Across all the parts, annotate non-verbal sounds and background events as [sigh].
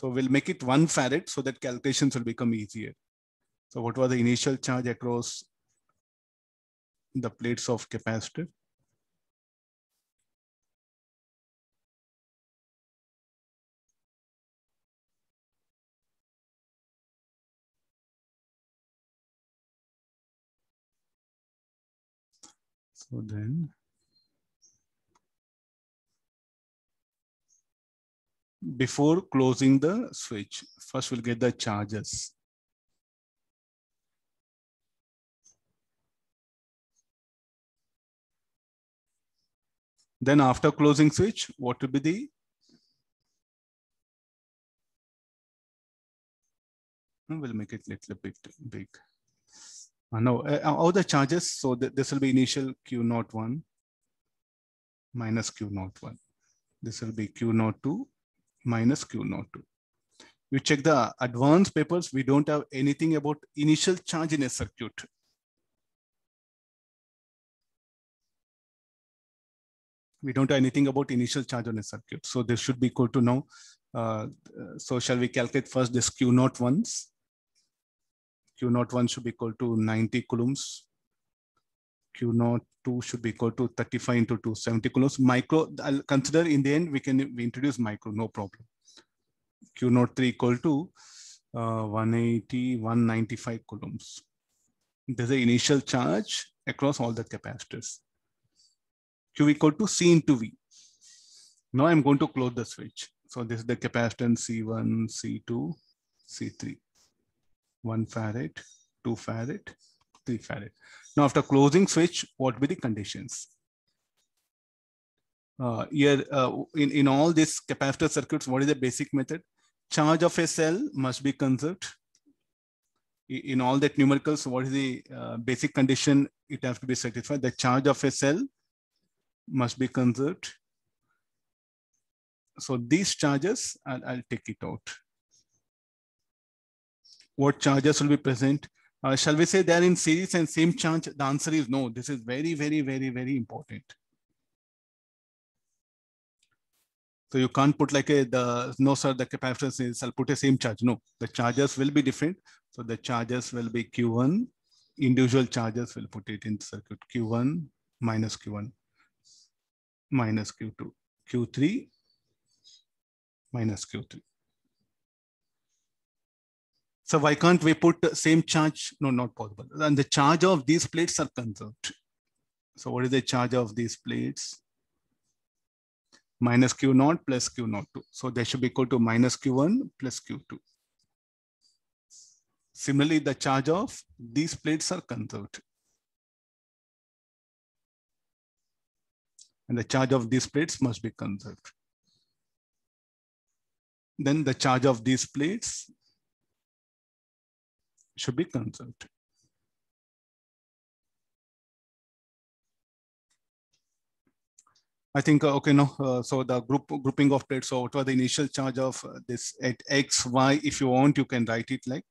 So we'll make it one farad so that calculations will become easier. So what was the initial charge across the plates of capacitor? So then before closing the switch, first we'll get the charges. Then after closing switch, what will be the We'll make it little bit big. Uh, no, uh, all the charges. So th this will be initial Q naught one minus Q naught one. This will be Q naught two minus Q naught two. You check the advanced papers. We don't have anything about initial charge in a circuit. We don't have anything about initial charge on a circuit. So this should be equal to now. Uh, so shall we calculate first this Q naught ones? Q naught 1 should be equal to 90 coulombs. Q naught 2 should be equal to 35 into 2, 70 coulombs. Micro, I'll consider in the end, we can we introduce micro, no problem. Q naught 3 equal to uh, 180, 195 coulombs. There's an initial charge across all the capacitors. Q equal to C into V. Now I'm going to close the switch. So this is the capacitance C1, C2, C3 one farad, two farad, three farad. Now after closing switch, what will be the conditions? Uh, here, uh, in, in all these capacitor circuits, what is the basic method? Charge of a cell must be conserved. In all that numericals, what is the uh, basic condition? It has to be satisfied. The charge of a cell must be conserved. So these charges, I'll, I'll take it out what charges will be present. Uh, shall we say they're in series and same charge? The answer is no. This is very, very, very, very important. So you can't put like a, the, no sir, the capacitance is, I'll put a same charge. No, the charges will be different. So the charges will be Q1, individual charges will put it in circuit Q1 minus Q1 minus Q2, Q3 minus Q3. So why can't we put the same charge? No, not possible. And the charge of these plates are conserved. So what is the charge of these plates? Minus Q naught plus Q naught 2. So they should be equal to minus Q1 plus Q2. Similarly, the charge of these plates are conserved. And the charge of these plates must be conserved. Then the charge of these plates should be conserved. I think, uh, okay, no, uh, so the group grouping of plates, so what was the initial charge of uh, this at X, Y, if you want, you can write it like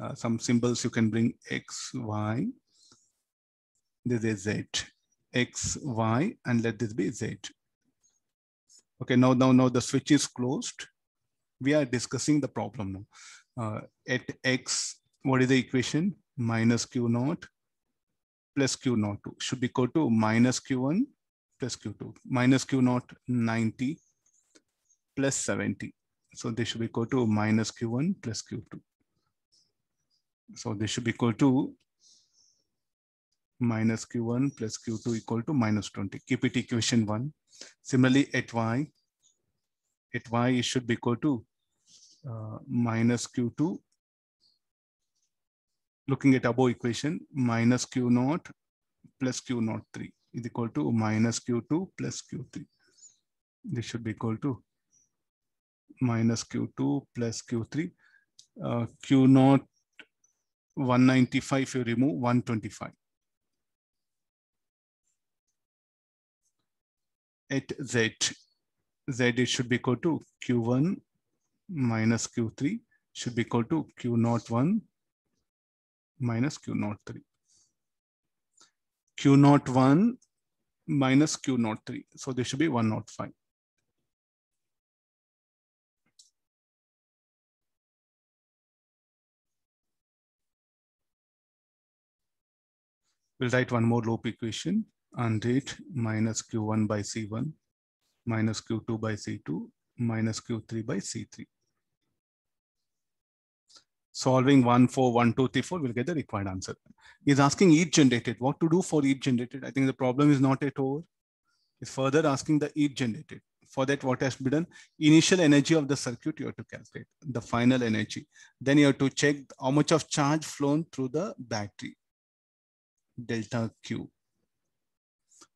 uh, some symbols, you can bring X, Y, this is Z, X, Y, and let this be Z. Okay, now, now, now the switch is closed. We are discussing the problem now. Uh, at X, what is the equation? Minus Q naught plus Q naught 2 should be equal to minus Q1 plus Q2. Minus Q naught 90 plus 70. So this should be equal to minus Q1 plus Q2. So this should be equal to minus Q1 plus Q2 equal to minus 20. Keep it equation 1. Similarly, at Y, at Y it should be equal to uh, minus Q2 looking at above equation, minus Q naught plus Q naught 3 is equal to minus Q2 plus Q3. This should be equal to minus Q2 plus Q3. Uh, Q naught 195, if you remove 125. At Z, Z it should be equal to Q1 minus Q3 should be equal to Q naught 1 minus Q naught 3. Q naught 1 minus Q naught 3. So this should be 105. We'll write one more loop equation and it minus Q1 by C1 minus Q2 by C2 minus Q3 by C3. Solving 1, 4, 1, 2, 3, 4, we'll get the required answer. He's asking heat generated. What to do for heat generated? I think the problem is not at over. It's further asking the heat generated. For that, what has to be done? Initial energy of the circuit, you have to calculate the final energy. Then you have to check how much of charge flown through the battery, delta Q.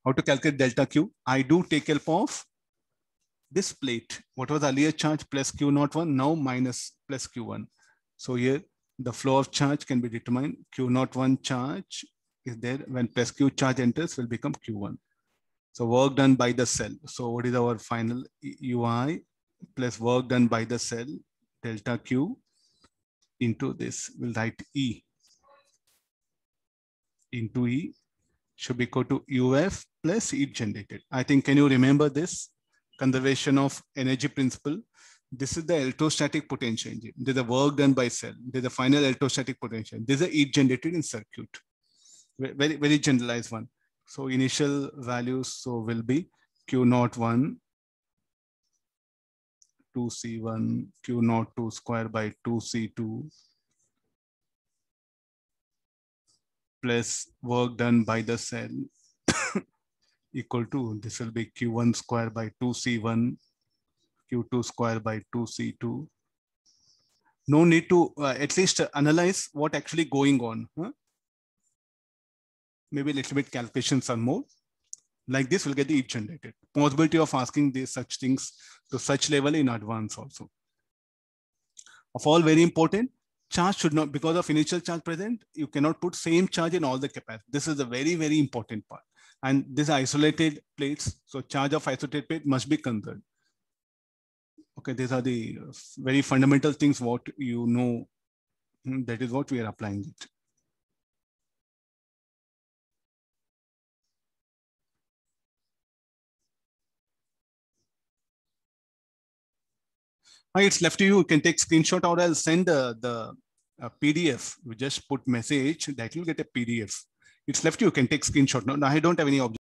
How to calculate delta Q? I do take help of this plate. What was earlier charge plus Q not one, now minus plus Q1. So here the flow of charge can be determined. Q not one charge is there when plus Q charge enters will become Q1. So work done by the cell. So what is our final UI plus work done by the cell delta Q into this. We'll write E into E should be equal to UF plus heat generated. I think, can you remember this? Conservation of energy principle. This is the electrostatic potential energy. There's a work done by cell. There's a final electrostatic potential. There's a heat generated in circuit. Very, very generalized one. So initial values so will be Q naught one, 2C1, Q naught 2 square by 2C2 plus work done by the cell [coughs] equal to, this will be Q1 square by 2C1, Q2 square by 2C2. No need to uh, at least analyze what actually going on. Huh? Maybe a little bit calculations are more. Like this we'll get the heat generated. Possibility of asking these such things to such level in advance also. Of all very important, charge should not, because of initial charge present, you cannot put same charge in all the capacitors. This is a very, very important part. And these isolated plates, so charge of isolated plate must be conserved. Okay, these are the very fundamental things what you know. Hmm, that is what we are applying it. It's left to you. You can take screenshot or I'll send uh, the uh, PDF. You just put message that you'll get a PDF. It's left to you. You can take screenshot. No, no I don't have any object.